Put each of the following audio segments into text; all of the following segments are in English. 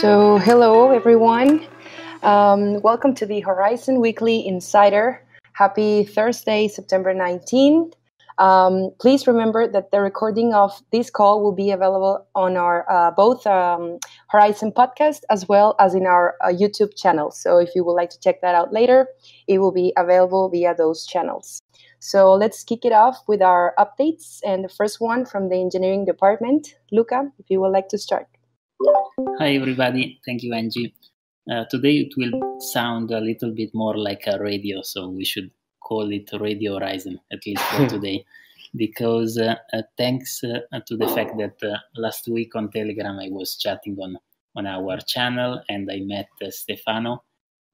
So, hello everyone. Um, welcome to the Horizen Weekly Insider. Happy Thursday, September 19th. Um, please remember that the recording of this call will be available on our uh, both um, Horizen podcast as well as in our uh, YouTube channel. So if you would like to check that out later, it will be available via those channels. So let's kick it off with our updates. And the first one from the engineering department, Luca, if you would like to start. Hi, everybody. Thank you, Angie. Uh, today it will sound a little bit more like a radio, so we should call it Radio Horizen, at least for today. Because uh, uh, thanks uh, to the fact that uh, last week on Telegram I was chatting on, on our channel and I met uh, Stefano,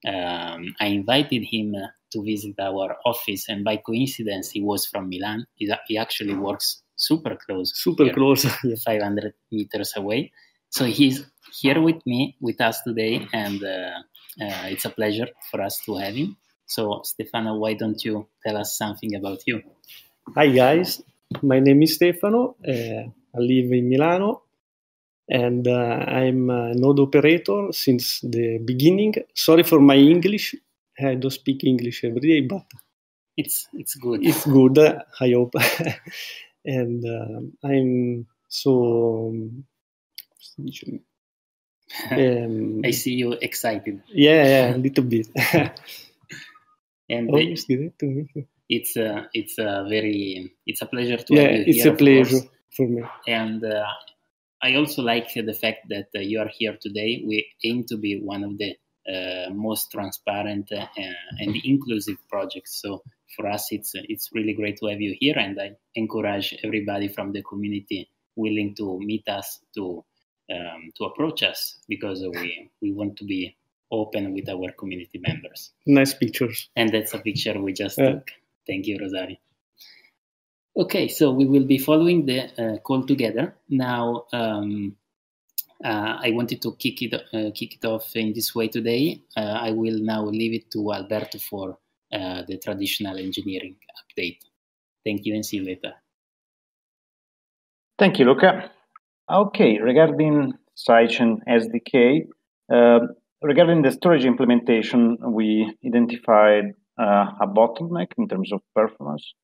um, I invited him to visit our office, and by coincidence, he was from Milan. He, he actually works super close, super here, close, 500 meters away. So he's here with me, with us today, and it's a pleasure for us to have him. So, Stefano, why don't you tell us something about you? Hi, guys. My name is Stefano. Uh, I live in Milano and uh, I'm a node operator since the beginning. Sorry for my English. I don't speak English every day, but it's it's good. It's good. I hope. and uh, I'm so. Um, I see you excited. Yeah, yeah, a little bit. and oh, it's it's a it's a very it's a pleasure to yeah, have you it's here, a pleasure course. for me. And uh, I also like the fact that uh, you are here today. We aim to be one of the uh, most transparent uh, and inclusive projects. So for us, it's it's really great to have you here, and I encourage everybody from the community willing to meet us to um, to approach us because we we want to be open with our community members. Nice pictures. And that's a picture we just Yeah. took. Thank you, Rosario. Okay, so we will be following the uh, call together. Now, um, uh, I wanted to kick it, uh, kick it off in this way today. Uh, I will now leave it to Alberto for uh, the traditional engineering update. Thank you and see you later. Thank you, Luca. Okay, regarding Sidechain SDK, uh, regarding the storage implementation, we identified uh, a bottleneck in terms of performance.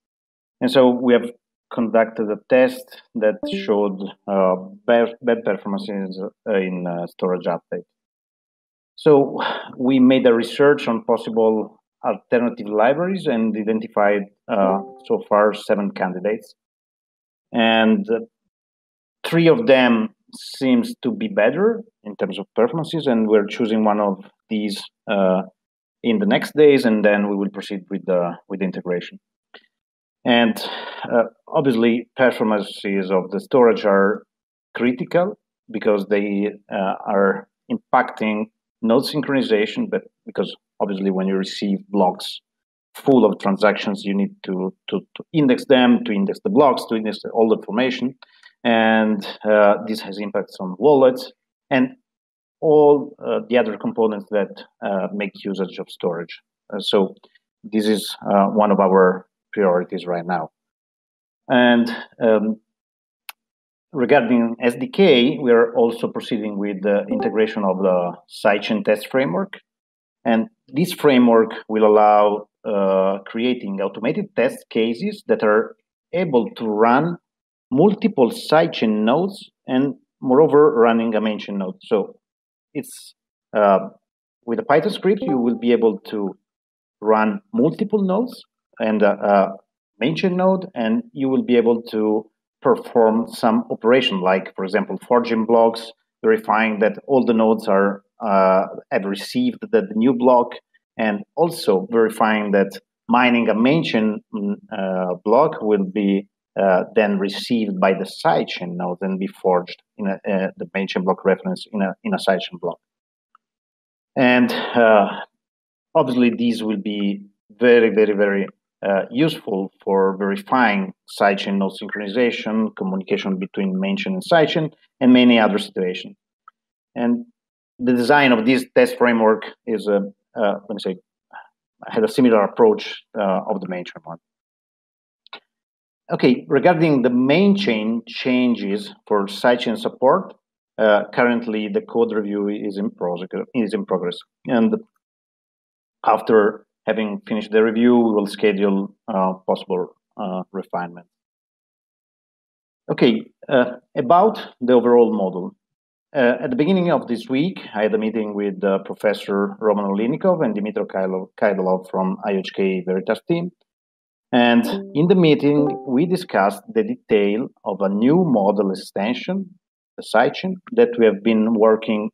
And so we have conducted a test that showed uh, bad, bad performances uh, in uh, storage update. So we made a research on possible alternative libraries and identified uh, so far seven candidates. And three of them seems to be better in terms of performances, and we're choosing one of these uh, in the next days, and then we will proceed with the with integration. And uh, obviously, performances of the storage are critical because they uh, are impacting node synchronization. But because obviously, when you receive blocks full of transactions, you need to, to, to index them, to index the blocks, to index all the information. And uh, this has impacts on wallets and all uh, the other components that uh, make usage of storage. Uh, so this is uh, one of our priorities right now. And um, regarding SDK, we are also proceeding with the integration of the sidechain test framework. And this framework will allow uh, creating automated test cases that are able to run multiple sidechain nodes and moreover running a main chain node. So it's uh, with a Python script, you will be able to run multiple nodes and a, a node, and you will be able to perform some operation, like for example, forging blocks, verifying that all the nodes are uh, have received the, the new block, and also verifying that mining a main chain uh, block will be uh, then received by the sidechain node and be forged in a, uh, the main chain block reference in a in a sidechain block. And uh, obviously, these will be very, very, very uh, useful for verifying sidechain node synchronization, communication between main chain and sidechain, and many other situations. And the design of this test framework is a uh, let me say had a similar approach uh, of the main chain one. Okay, regarding the main chain changes for sidechain support, Uh, currently, the code review is in, is in progress. And after having finished the review, we will schedule uh, possible uh, refinement. Okay, uh, about the overall model. Uh, at the beginning of this week, I had a meeting with uh, Professor Roman Oliynykov and Dmytro Kaidalov from IOHK Veritas team. And in the meeting, we discussed the detail of a new model extension, the sidechain, that we have been working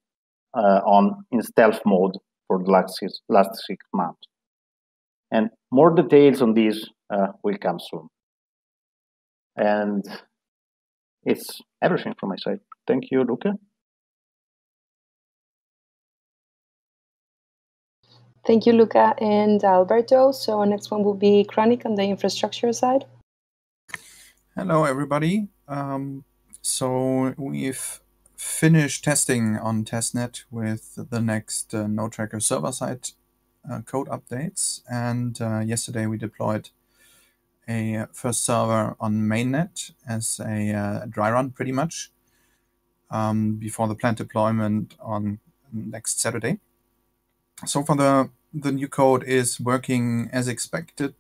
uh, on in stealth mode for the last six, last six months. And more details on this uh, will come soon. And it's everything from my side. Thank you, Luca. Thank you, Luca and Alberto. So next one will be Chronic on the infrastructure side. Hello, everybody. Um, so we've finished testing on testnet with the next uh, NodeTracker server-side uh, code updates, and uh, yesterday we deployed a first server on mainnet as a uh, dry run, pretty much, um, before the planned deployment on next Saturday. So far, the the new code is working as expected,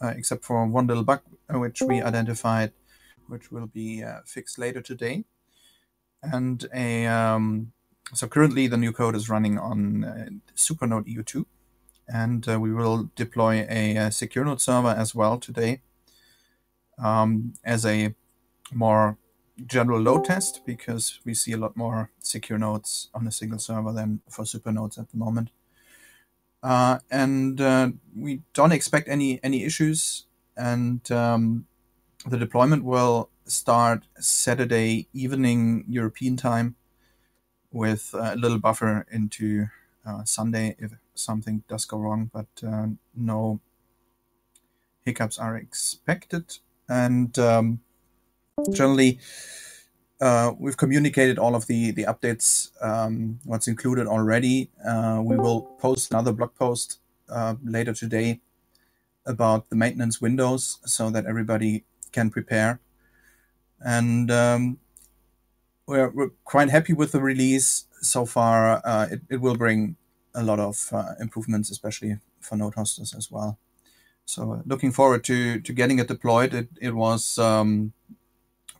uh, except for one little bug uh, which we identified, which will be uh, fixed later today. And a um, so currently the new code is running on uh, SuperNode EU2, and uh, we will deploy a, a, secure node server as well today um, as a more general load test because we see a lot more secure nodes on a single server than for super nodes at the moment. Uh, and uh, we don't expect any any issues. And um, the deployment will start Saturday evening European time, with a little buffer into uh, Sunday if something does go wrong, but uh, no hiccups are expected. And um, generally, uh, we've communicated all of the the updates, um, what's included already. Uh, we will post another blog post uh, later today about the maintenance windows so that everybody can prepare. And um, we're, we're, quite happy with the release so far. Uh, it, it will bring a lot of uh, improvements, especially for node hosters as well. So looking forward to to getting it deployed. It it was um,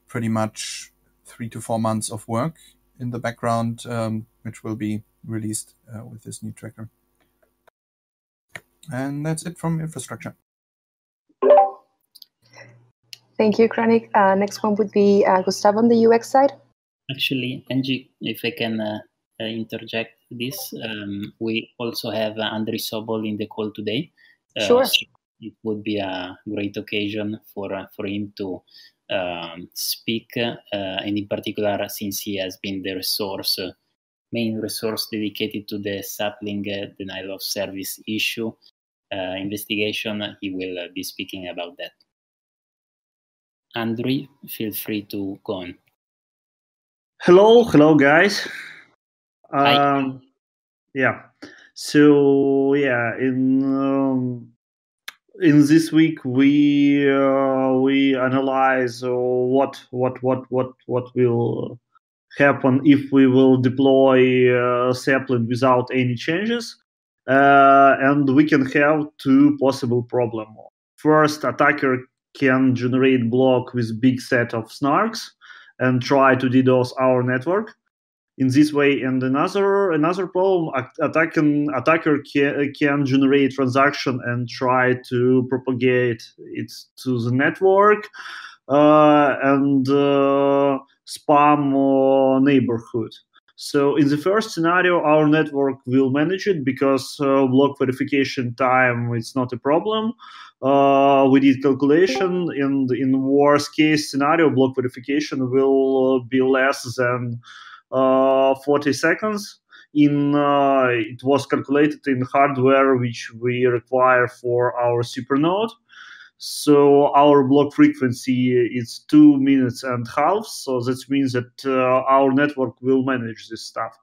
pretty much three to four months of work in the background, um, which will be released uh, with this new tracker. And that's it from infrastructure. Thank you, Kranik. Uh, next one would be uh, Gustavo on the UX side. Actually, Angie, if I can uh, uh, interject this, um, we also have uh, Andriy Sobol in the call today. sure. So it would be a great occasion for for him to um, speak, uh, and in particular, since he has been the resource, uh, main resource dedicated to the sapling uh, denial of service issue investigation, he will be speaking about that. Andrew, feel free to go on. Hello, hello, guys. Um, yeah. So yeah, in um, in this week we uh, we analyze uh, what what what what what will happen if we will deploy uh, without any changes uh, and we can have two possible problems first attacker can generate block with big set of snarks and try to DDoS our network in this way. And another another problem attacking attacker can, can generate transaction and try to propagate it to the network uh, and uh, spam uh, neighborhood. So in the first scenario our network will manage it because uh, block verification time is not a problem. Uh, we did calculation. And in worst case scenario block verification will be less than uh, 40 seconds. In uh, it was calculated in hardware which we require for our supernode. So our block frequency is two minutes and half. So that means that uh, our network will manage this stuff.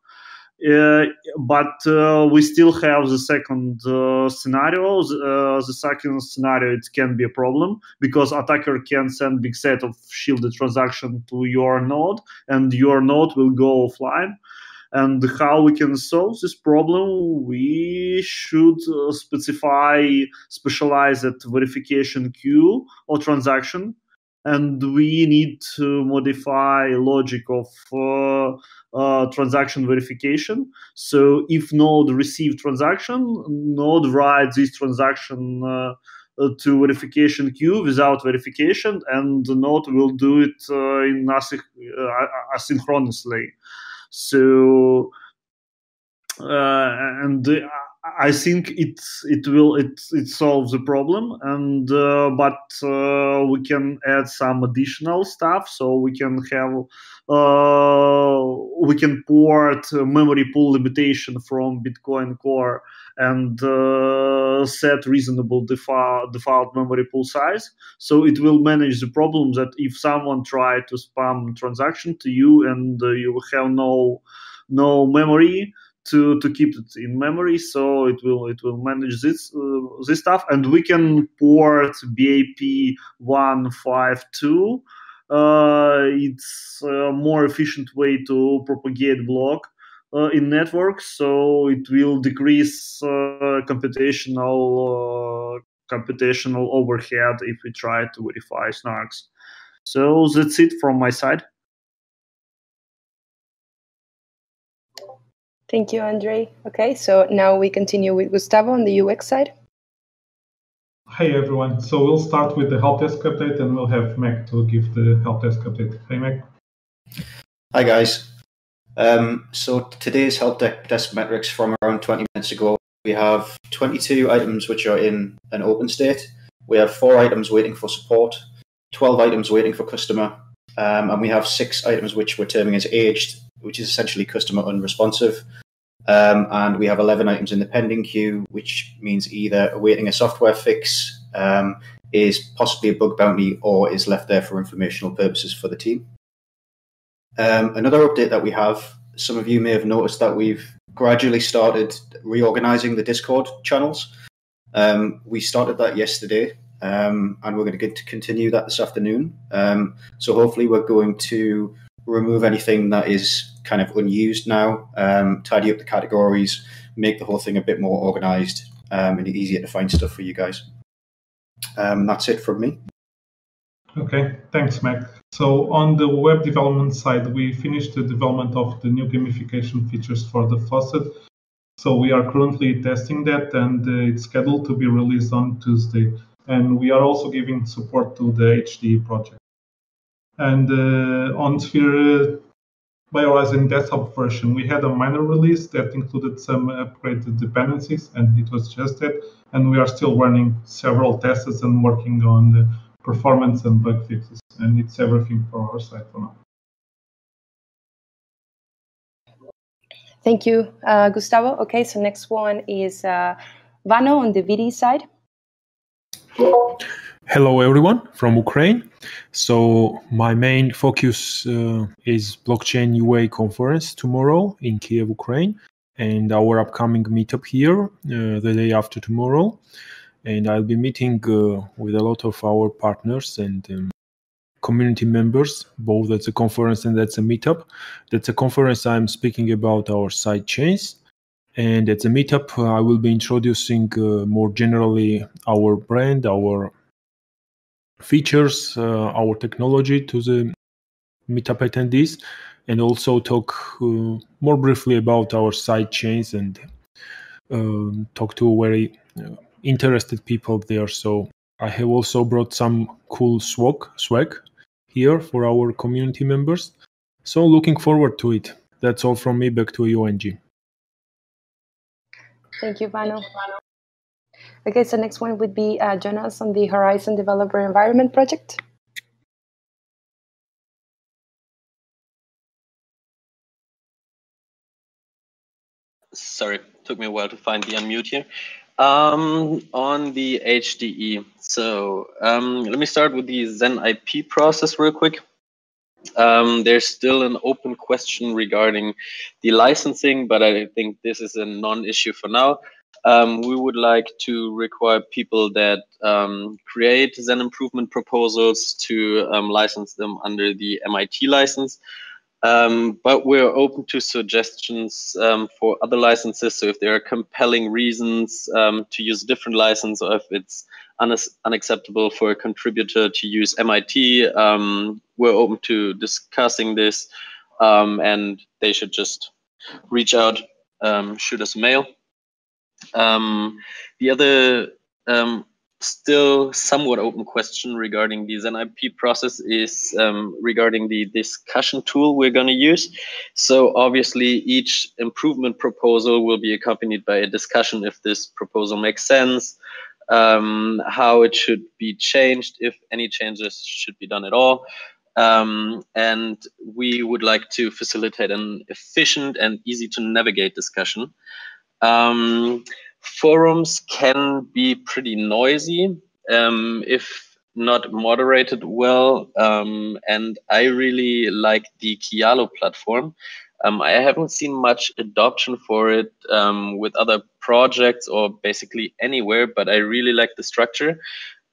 Uh, but uh, we still have the second uh, scenario. The second scenario it can be a problem because attacker can send big set of shielded transaction to your node, and your node will go offline. And how we can solve this problem? We should uh, specify specialized verification queue or transaction and we need to modify logic of uh, uh, transaction verification. So if node receive transaction, node writes this transaction uh, uh to verification queue without verification, and node will do it uh, in uh, asynchronously. So and I think it it will it it solves the problem, and uh, but uh, we can add some additional stuff. So we can have uh, we can port memory pool limitation from Bitcoin Core and uh, set reasonable default default memory pool size. So it will manage the problem that if someone try to spam transaction to you and uh, you have no no memory to to keep it in memory so it will it will manage this uh, this stuff. And we can port BIP 152 uh, it's a more efficient way to propagate block uh, in networks so it will decrease uh, computational uh, computational overhead if we try to verify snarks. So that's it from my side Thank you, Andre. Okay, so now we continue with Gustavo on the UX side. Hi, everyone. So we'll start with the help desk update and we'll have Mac to give the help desk update. Hey, Mac. Hi, guys. Um, so today's help desk metrics from around 20 minutes ago, we have 22 items which are in an open state. We have four items waiting for support, 12 items waiting for customer, um, and we have six items which we're terming as aged, which is essentially customer unresponsive. Um, and we have 11 items in the pending queue, which means either awaiting a software fix, um, is possibly a bug bounty, or is left there for informational purposes for the team. Um, another update that we have some of you may have noticed that we've gradually started reorganizing the Discord channels. Um, we started that yesterday, um, and we're going to get to continue that this afternoon. Um, so hopefully, we're going to remove anything that is kind of unused now, um, tidy up the categories, make the whole thing a bit more organized um, and easier to find stuff for you guys. Um, that's it from me. Okay, thanks, Mac. So on the web development side, we finished the development of the new gamification features for the faucet. So we are currently testing that, and uh, it's scheduled to be released on Tuesday. And we are also giving support to the HD project. And uh, on Sphere by Horizen desktop version, we had a minor release that included some upgraded dependencies, and it was just it. And we are still running several tests and working on the performance and bug fixes. And it's everything for our side for now. Thank you, uh, Gustavo. Okay, so next one is uh, Vano on the BD side. Hello, everyone from Ukraine. So, my main focus uh, is blockchain UA conference tomorrow in Kiev, Ukraine, and our upcoming meetup here uh, the day after tomorrow. And I'll be meeting uh, with a lot of our partners and um, community members, both at the conference and at the meetup. That's a conference I'm speaking about our side chains. And at the meetup, I will be introducing uh, more generally our brand, our features uh, our technology to the meetup attendees and also talk uh, more briefly about our side chains and um, talk to very uh, interested people there. So I have also brought some cool swag, swag here for our community members. So looking forward to it. That's all from me. Back to you, Angie. Thank you, Vano. Okay, so next one would be uh, Jonas on the Horizen Developer Environment project. Sorry, took me a while to find the unmute here. Um, on the HDE, so um, let me start with the Zen IP process real quick. Um, there's still an open question regarding the licensing, but I think this is a non-issue for now. Um, we would like to require people that um, create Zen improvement proposals to um, license them under the MIT license. Um, but we're open to suggestions um, for other licenses. So if there are compelling reasons um, to use a different license, or if it's unacceptable for a contributor to use MIT, um, we're open to discussing this, um, and they should just reach out, um, shoot us a mail. the other still somewhat open question regarding the ZenIP process is um, regarding the discussion tool we're going to use. So obviously each improvement proposal will be accompanied by a discussion if this proposal makes sense, um, how it should be changed, if any changes should be done at all. Um, and we would like to facilitate an efficient and easy to navigate discussion. Um, forums can be pretty noisy um, if not moderated well. Um, and I really like the Kialo platform. Um, I haven't seen much adoption for it um, with other projects or basically anywhere, but I really like the structure.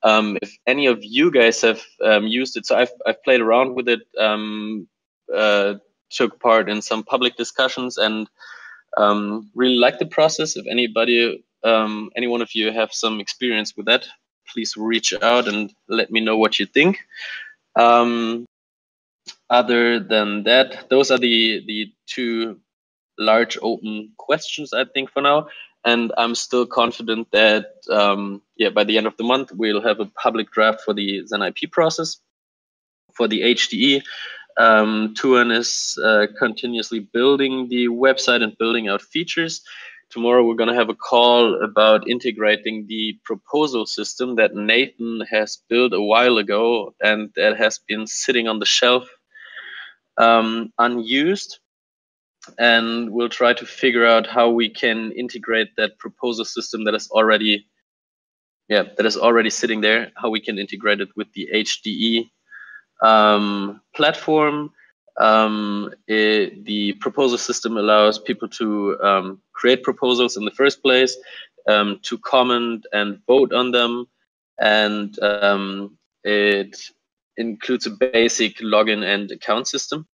Um, if any of you guys have um, used it, so I've, I've played around with it, uh, took part in some public discussions and um, really like the process. If anybody, um, any one of you have some experience with that, please reach out and let me know what you think. Um, other than that, those are the the two large open questions I think for now. And I'm still confident that um, yeah, by the end of the month we'll have a public draft for the ZenIP process for the HDE. Um, Tuan is uh, continuously building the website and building out features. Tomorrow we're going to have a call about integrating the proposal system that Nathan has built a while ago and that has been sitting on the shelf um, unused. And we'll try to figure out how we can integrate that proposal system that is already, yeah, that is already sitting there. How we can integrate it with the HDE um, platform. Um, it, the proposal system allows people to um, create proposals in the first place, um, to comment and vote on them, and um, it includes a basic login and account system.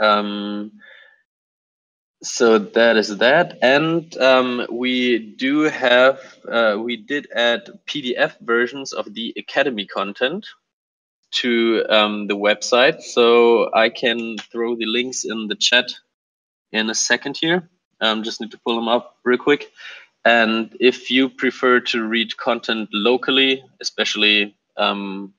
Um, so that is that, and we do have uh, we did add PDF versions of the Academy content to um, the website. So I can throw the links in the chat in a second here. Um, just need to pull them up real quick. And if you prefer to read content locally, especially, um,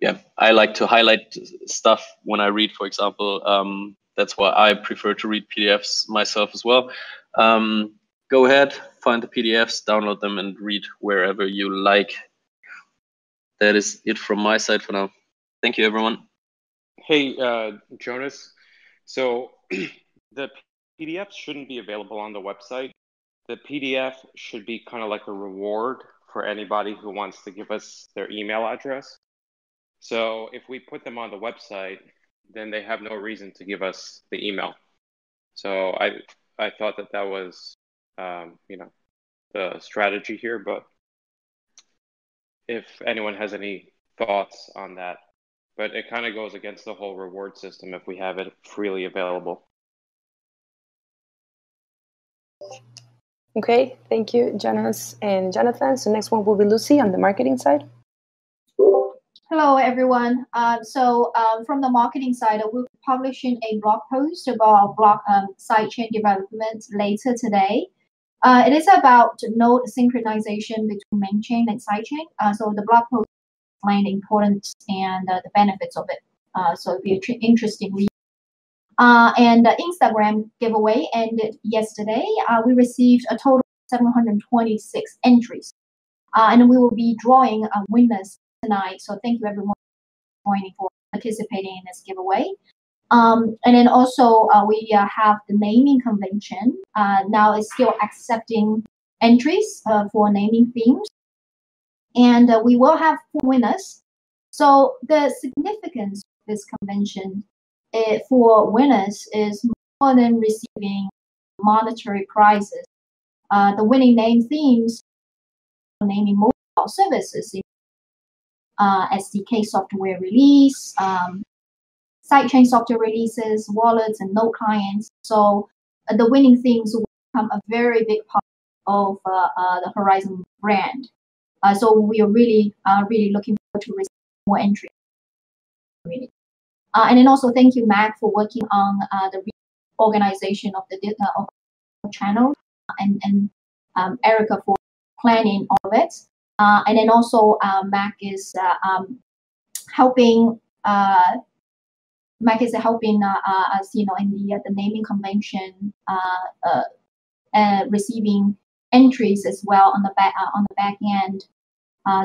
yeah, I like to highlight stuff when I read, for example. Um, that's why I prefer to read PDFs myself as well. Um, go ahead, find the PDFs, download them, and read wherever you like that is it from my side for now. Thank you, everyone. Hey, uh, Jonas. So the PDF shouldn't be available on the website. The PDF should be kind of like a reward for anybody who wants to give us their email address. So if we put them on the website, then they have no reason to give us the email. So I I thought that that was um, you know the strategy here, but if anyone has any thoughts on that. But it kind of goes against the whole reward system if we have it freely available. Okay, thank you, Jonas and Jonathan. So next one will be Lucy on the marketing side. Hello, everyone. Uh, so um, from the marketing side, we'll be publishing a blog post about blog um, sidechain development later today. Uh, it is about node synchronization between main chain and sidechain. Uh, so the blog post explain the importance and uh, the benefits of it. Uh, so it'd be an interesting read. Uh, and the Instagram giveaway ended yesterday. We received a total of 726 entries. and we will be drawing a winners tonight. So thank you everyone for joining for participating in this giveaway. Um, and then also uh, we uh, have the naming convention. Uh, now it's still accepting entries uh, for naming themes. And uh, we will have winners. So the significance of this convention it, for winners is more than receiving monetary prizes. Uh, the winning name themes naming mobile services, uh, SDK software release, um, sidechain software releases, wallets, and node clients. So uh, the winning themes will become a very big part of uh, uh, the Horizen brand. Uh, so we are really, really looking forward to receive more entries. Uh, and then also thank you, Mac, for working on uh, the organization of the uh, of channel, and and um, Erica for planning all of it. Uh, and then also uh, Mac is uh, um, helping. Mac is helping us, you know, in the the naming convention, receiving entries as well on the back on the back end.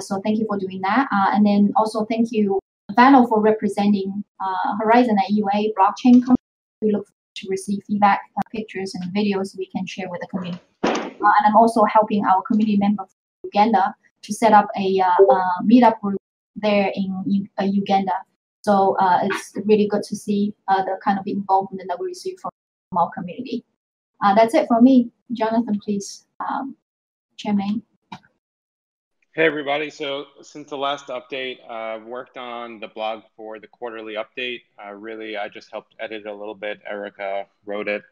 so thank you for doing that. and then also thank you Vano for representing uh, Horizen at UA blockchain. We look to receive feedback, uh, pictures, and videos we can share with the community. Uh, and I'm also helping our community member from Uganda to set up a uh, uh, meetup group there in uh, Uganda. So it's really good to see the kind of involvement that we receive from our community. that's it from me. Jonathan, please, um, Chairman. Hey everybody, so since the last update, I've uh, worked on the blog for the quarterly update. Uh, really, I just helped edit a little bit. Erica wrote it.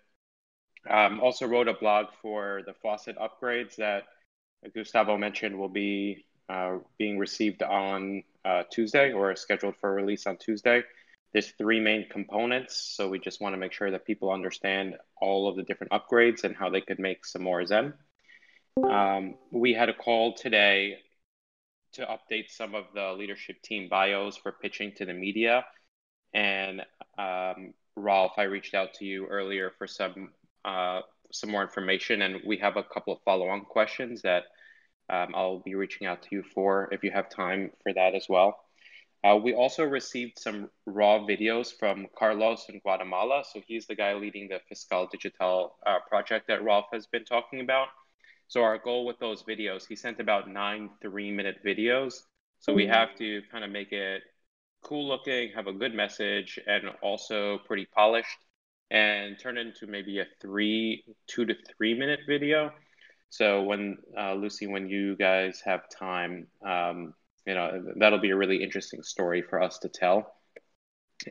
Um, also wrote a blog for the faucet upgrades that Gustavo mentioned will be uh, being received on uh, Tuesday or scheduled for release on Tuesday. There's three main components, so we just want to make sure that people understand all of the different upgrades and how they could make some more Zen. Um, we had a call today to update some of the leadership team bios for pitching to the media. And um, Rolf, I reached out to you earlier for some uh, some more information, and we have a couple of follow-on questions that um, I'll be reaching out to you for if you have time for that as well. Uh, we also received some raw videos from Carlos in Guatemala. So he's the guy leading the Fiscal Digital uh, project that Rolf has been talking about. So our goal with those videos, he sent about nine three minute videos. So we have to kind of make it cool looking, have a good message, and also pretty polished, and turn it into maybe a three, two to three minute video. So when uh, Lucy, when you guys have time, um, you know that'll be a really interesting story for us to tell.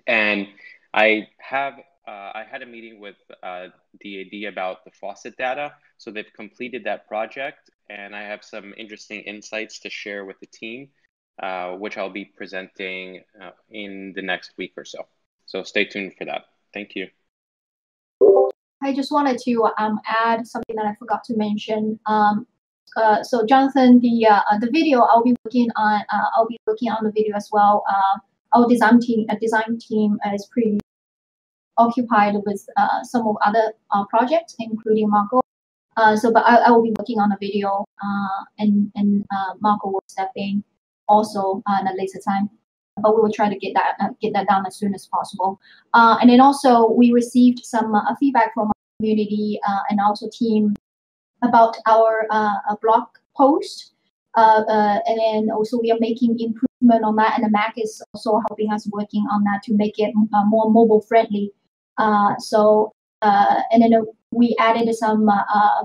And I have uh, I had a meeting with uh, DAD about the faucet data. So they've completed that project, and I have some interesting insights to share with the team, uh, which I'll be presenting uh, in the next week or so. So stay tuned for that. Thank you. I just wanted to um, add something that I forgot to mention. Um, uh, so Jonathan, the uh, the video I'll be working on. I'll be working on the video as well. our design team, a design team is pretty occupied with uh, some of other uh, projects, including Marco. Uh, so, but I, I, will be working on a video, uh, and and uh, Marco will step in also uh, at a later time. But we will try to get that uh, get that done as soon as possible. Uh, and then also we received some uh, feedback from our community and also team about our blog post. and then also we are making improvement on that, and the Mac is also helping us working on that to make it more mobile friendly uh, so uh, and then we added some uh,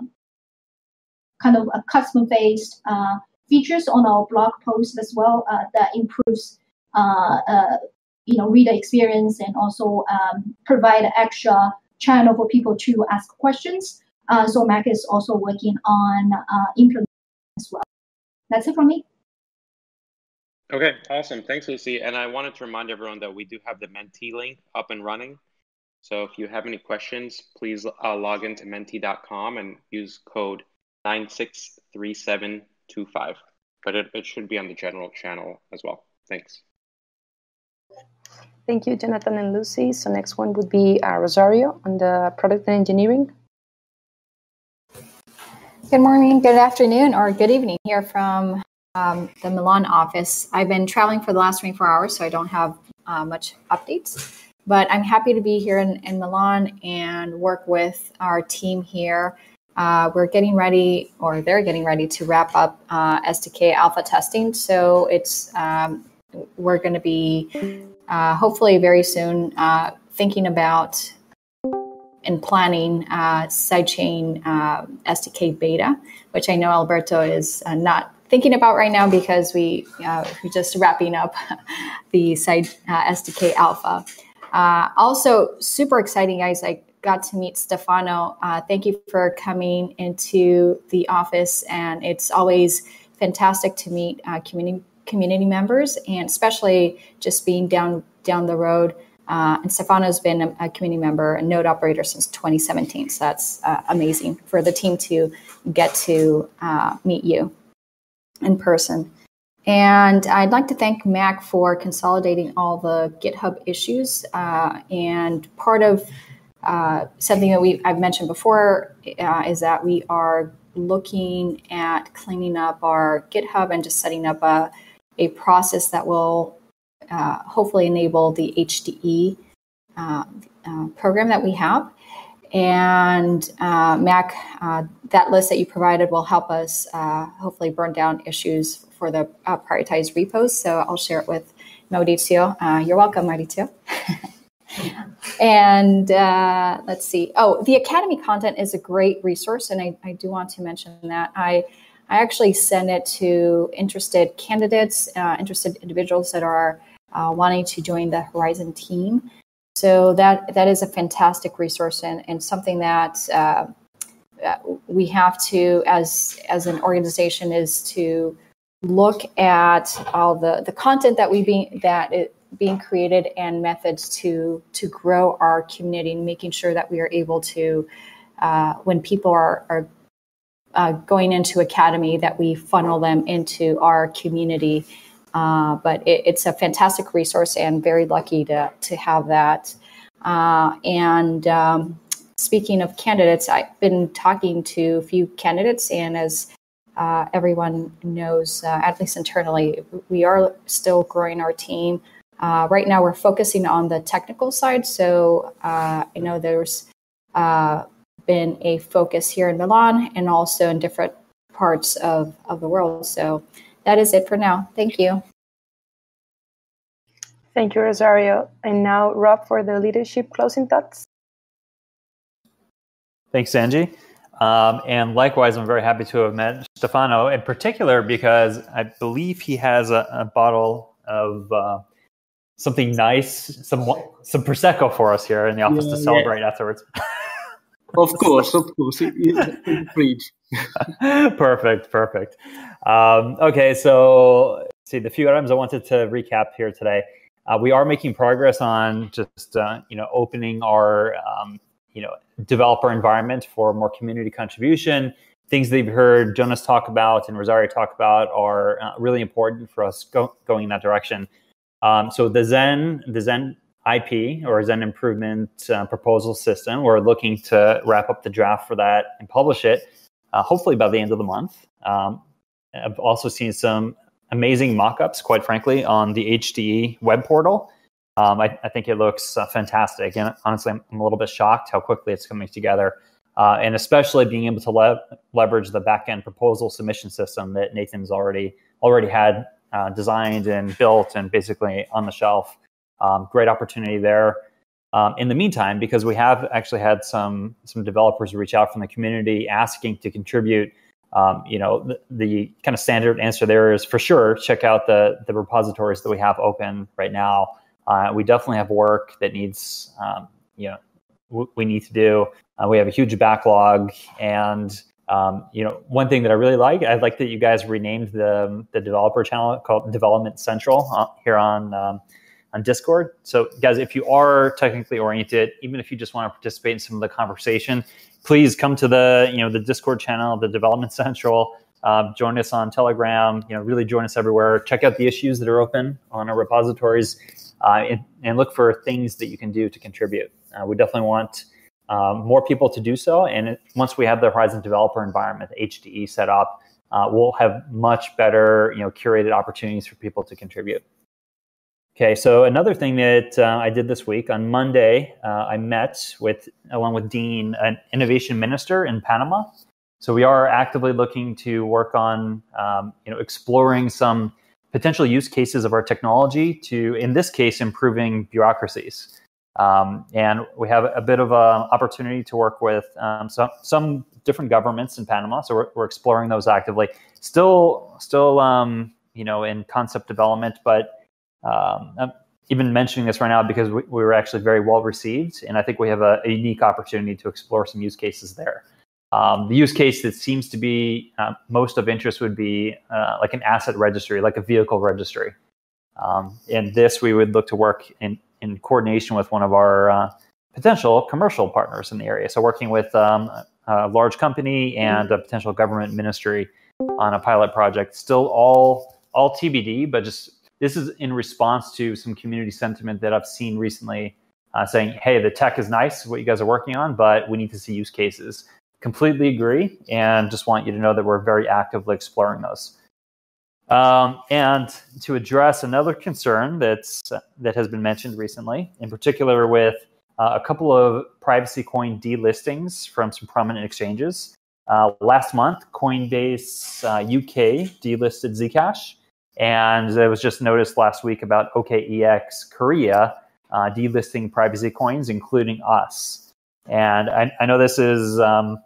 kind of custom based features on our blog post as well that improves you know reader experience and also um, provide extra channel for people to ask questions. Uh, so Mac is also working on uh, implementing as well. That's it from me. Okay, awesome. Thanks, Lucy. And I wanted to remind everyone that we do have the Menti link up and running. So if you have any questions, please uh, log into menti.com and use code 963725. But it, it should be on the general channel as well. Thanks. Thank you, Jonathan and Lucy. So next one would be uh, Rosario on the product and engineering. Good morning, good afternoon, or good evening here from um, the Milan office. I've been traveling for the last 24 hours, so I don't have uh, much updates. But I'm happy to be here in, in Milan and work with our team here. Uh, we're getting ready, or they're getting ready to wrap up uh, SDK alpha testing. So it's um, we're going to be uh, hopefully very soon uh, thinking about and planning uh, sidechain uh, SDK beta, which I know Alberto is uh, not thinking about right now because we uh, we're just wrapping up the side SDK alpha. Also, super exciting, guys! I got to meet Stefano. thank you for coming into the office, and it's always fantastic to meet community community members, and especially just being down down the road. Uh, and Stefano's been a, a, community member, a node operator since 2017. So that's uh, amazing for the team to get to uh, meet you in person. And I'd like to thank Mac for consolidating all the GitHub issues. Uh, and part of uh, something that we I've mentioned before uh, is that we are looking at cleaning up our GitHub and just setting up a, a process that will uh, hopefully enable the HDE uh, uh, program that we have. And uh, Mac, uh, that list that you provided will help us hopefully burn down issues for the prioritized repos. So I'll share it with Maurizio. you're welcome, Maurizio. and uh, let's see. Oh, the Academy content is a great resource, and I, I do want to mention that. I I actually send it to interested candidates, uh, interested individuals that are uh, wanting to join the Horizen team. So that that is a fantastic resource and, and something that uh, we have to, as as an organization, is to look at all the, the content that we be that it being created and methods to to grow our community and making sure that we are able to uh, when people are are uh, going into academy that we funnel them into our community uh, but it, it's a fantastic resource and very lucky to, to have that. Uh, and um, speaking of candidates, I've been talking to a few candidates, and as uh, everyone knows, uh, at least internally, we are still growing our team. Uh, right now, we're focusing on the technical side. So I know there's been a focus here in Milan and also in different parts of, of the world. So that is it for now. Thank you. Thank you, Rosario. And now, Rob, for the leadership closing thoughts. Thanks, Angie. Um, and likewise, I'm very happy to have met Stefano in particular because I believe he has a, a bottle of uh, something nice, some some prosecco for us here in the office yeah, to celebrate yeah. afterwards. of course, of course, fridge. perfect, perfect. Um, okay, so see the few items I wanted to recap here today. Uh, we are making progress on just uh, you know opening our um, you know developer environment for more community contribution. Things that you've heard Jonas talk about and Rosario talk about are uh, really important for us go- going in that direction. Um, so the Zen the Zen IP or Zen improvement uh, proposal system, we're looking to wrap up the draft for that and publish it uh, hopefully by the end of the month. Um, I've also seen some amazing mock-ups, quite frankly, on the HDE web portal. Um, I, I, think it looks uh, fantastic, and honestly, I'm, I'm, a little bit shocked how quickly it's coming together, uh, and especially being able to le- leverage the backend proposal submission system that Nathan's already already had uh, designed and built and basically on the shelf. Um, great opportunity there. Um, in the meantime, because we have actually had some some developers reach out from the community asking to contribute um, you know, the, the, kind of standard answer there is for sure check out the the repositories that we have open right now. Uh, we definitely have work that needs, um, you know, w- we need to do. Uh, we have a huge backlog, and um, you know, one thing that I really like, I like that you guys renamed the the developer channel called Development Central uh, here on um, on Discord. So, guys, if you are technically oriented, even if you just want to participate in some of the conversation, please come to the you know the Discord channel, the Development Central. Uh, join us on Telegram. You know, really join us everywhere. Check out the issues that are open on our repositories, uh, and, and, look for things that you can do to contribute. Uh, we definitely want um, more people to do so. And it, once we have the Horizen developer environment, HDE set up, uh, we'll have much better, you know, curated opportunities for people to contribute. Okay, so another thing that uh, I did this week on Monday, uh, I met with, along with Dean, an innovation minister in Panama. So we are actively looking to work on, um, you know, exploring some potential use cases of our technology to, in this case, improving bureaucracies. Um, and we have a bit of an opportunity to work with um, some, some different governments in Panama. So we're, we're exploring those actively. Still, still, um, you know, in concept development, but um, I'm even mentioning this right now because we, we, were actually very well received, and I think we have a, a unique opportunity to explore some use cases there. Um, the use case that seems to be uh, most of interest would be uh, like an asset registry, like a vehicle registry. Um, in this, we would look to work in, in coordination with one of our uh, potential commercial partners in the area. So, working with um, a large company and a potential government ministry on a pilot project. Still all all TBD, but just this is in response to some community sentiment that I've seen recently, uh, saying, "Hey, the tech is nice, what you guys are working on, but we need to see use cases." completely agree and just want you to know that we're very actively exploring those. Um, and to address another concern that's that has been mentioned recently, in particular with uh, a couple of privacy coin delistings from some prominent exchanges. Uh, last month, Coinbase uh, UK delisted Zcash, and it was just noticed last week about OKEX Korea uh, delisting privacy coins, including us. And I, I know this is um,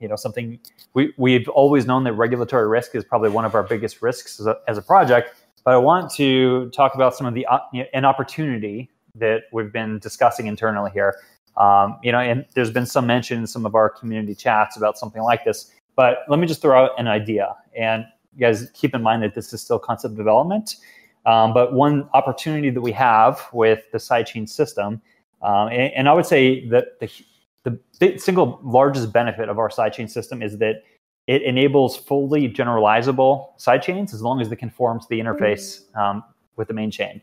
you know something we we've always known that regulatory risk is probably one of our biggest risks as a, as a project but i want to talk about some of the uh, an opportunity that we've been discussing internally here um, you know and there's been some mention in some of our community chats about something like this but let me just throw out an idea and you guys keep in mind that this is still concept development um, but one opportunity that we have with the sidechain system um, and, and, I would say that the, the single largest benefit of our sidechain system is that it enables fully generalizable sidechains as long as they conform to the interface um, with the main chain.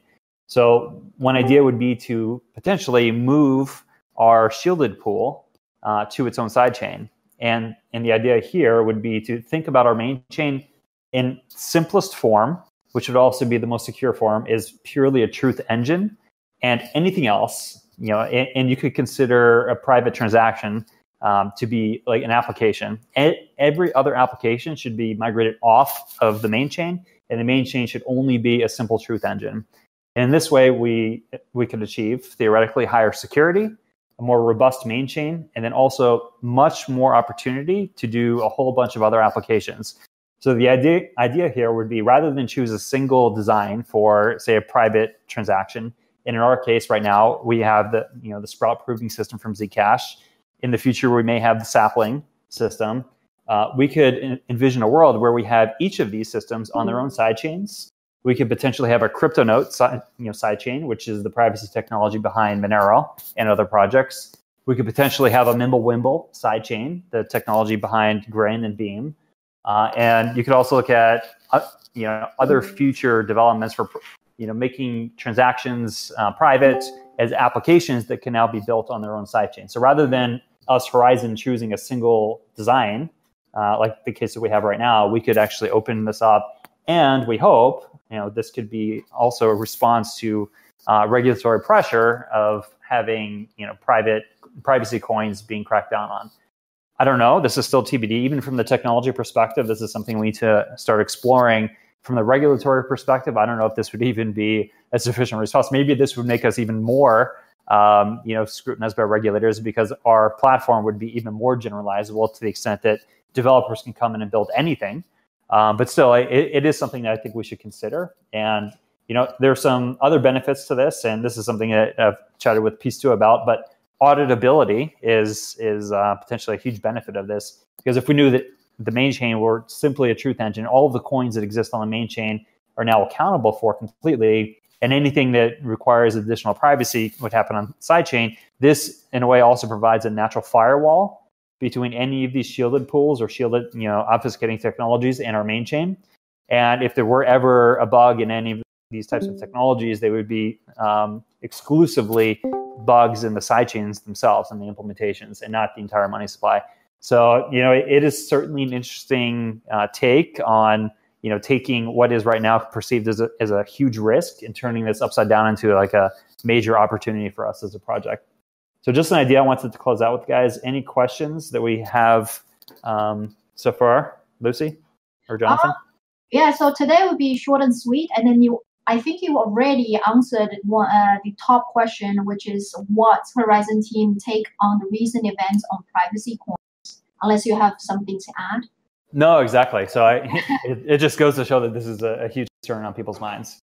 So one idea would be to potentially move our shielded pool uh, to its own sidechain. And, and the idea here would be to think about our main chain in simplest form, which would also be the most secure form, is purely a truth engine. And anything else you know, and, and, you could consider a private transaction um, to be like an application. Every other application should be migrated off of the main chain, and the main chain should only be a simple truth engine. And in this way, we we could achieve theoretically higher security, a more robust main chain, and then also much more opportunity to do a whole bunch of other applications. So the idea idea here would be rather than choose a single design for, say, a private transaction, and in our case, right now, we have the you know the Sprout proving system from Zcash. In the future, we may have the Sapling system. Uh, we could envision a world where we have each of these systems on their own side chains. We could potentially have a CryptoNote side, you know, side chain, which is the privacy technology behind Monero and other projects. We could potentially have a Mimblewimble side chain, the technology behind Grin and Beam. Uh, and you could also look at uh, you know other future developments for you know, making transactions uh, private as applications that can now be built on their own sidechain. So rather than us Horizen choosing a single design, uh, like the case that we have right now, we could actually open this up, and we hope, you know, this could be also a response to uh, regulatory pressure of having, you know, private privacy coins being cracked down on. I don't know. This is still TBD. Even from the technology perspective, this is something we need to start exploring from the regulatory perspective, I don't know if this would even be a sufficient response. Maybe this would make us even more, um, you know, scrutinized by regulators because our platform would be even more generalizable to the extent that developers can come in and build anything. Um, but still, it, it is something that I think we should consider. And you know, there are some other benefits to this, and this is something that I've chatted with Piece2 about. But auditability is is uh, potentially a huge benefit of this because if we knew that the main chain were simply a truth engine. All of the coins that exist on the main chain are now accountable for completely. And anything that requires additional privacy would happen on sidechain. This, in a way, also provides a natural firewall between any of these shielded pools or shielded, you know, obfuscating technologies and our main chain. And if there were ever a bug in any of these types of technologies, they would be um, exclusively bugs in the sidechains themselves and the implementations, and not the entire money supply. So, you know, it, is certainly an interesting uh, take on, you know, taking what is right now perceived as a, as a huge risk and turning this upside down into like a major opportunity for us as a project. So, just an idea I wanted to close out with, guys. Any questions that we have um, so far, Lucy or Jonathan? Uh, yeah, so today will be short and sweet, and then you. I think you already answered one, uh, the top question, which is what Horizen team take on the recent events on privacy coins. Unless you have something to add. No, exactly. So I, it, it just goes to show that this is a, a huge concern on people's minds.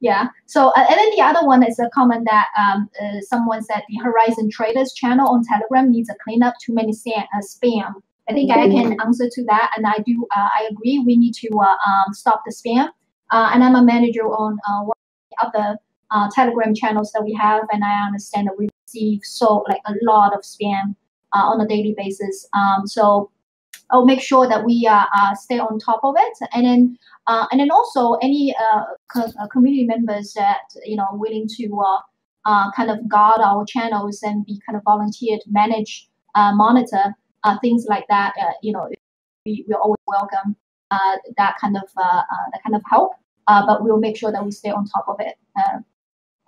Yeah. So, uh, and then the other one is a comment that um, uh, someone said the Horizen Traders channel on Telegram needs a cleanup. Too many spam. Uh, spam. I think I can answer to that, and I do. Uh, I agree. We need to uh, um, stop the spam. Uh, and I'm a manager on one of the Telegram channels that we have, and I understand that we receive so like a lot of spam on a daily basis. Um, so I'll make sure that we uh, uh, stay on top of it. And then, uh, and then also any uh, co- uh, community members that you know willing to uh, kind of guard our channels and be kind of volunteer to manage, monitor things like that. you know, we we always welcome that kind of that kind of help. But we'll make sure that we stay on top of it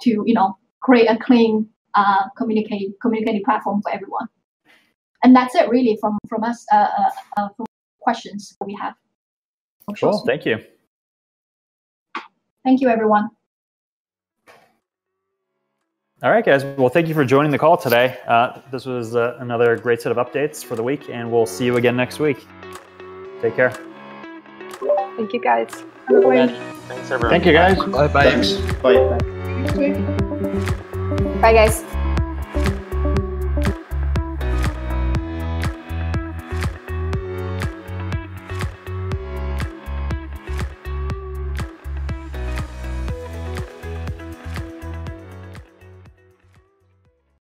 to you know create a clean communicate communicating platform for everyone and that's it really from from us uh, uh, uh from questions we have. Cool. Thank you. Thank you, everyone. All right, guys. Well, thank you for joining the call today. Uh, this was uh, another great set of updates for the week, and we'll see you again next week. Take care. Thank you, guys. Thanks, everyone. Thank you, guys. Bye bye. Thanks. Bye. Bye, guys.